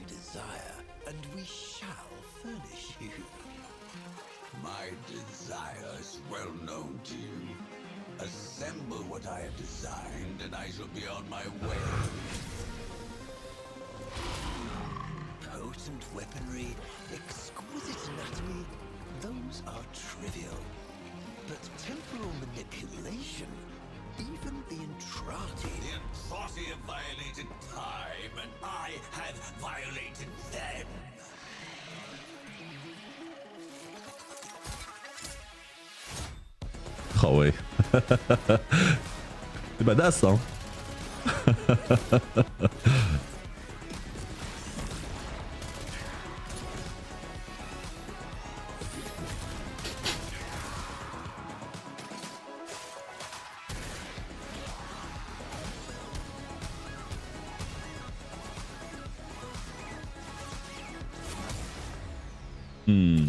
desire, and we shall furnish you. My desire is well known to you. Assemble what I have designed, and I shall be on my way. Potent weaponry, exquisite anatomy, those are trivial. But temporal manipulation, violated them. Ah ouais. C'est badass, hein. Hmm.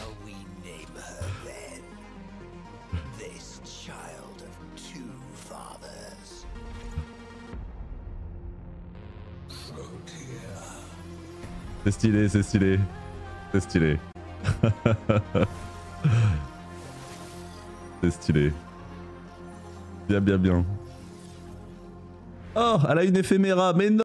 C'est stylé, c'est stylé. C'est stylé. c'est stylé. Bien, bien, bien. Oh, elle a une éphéméra, mais non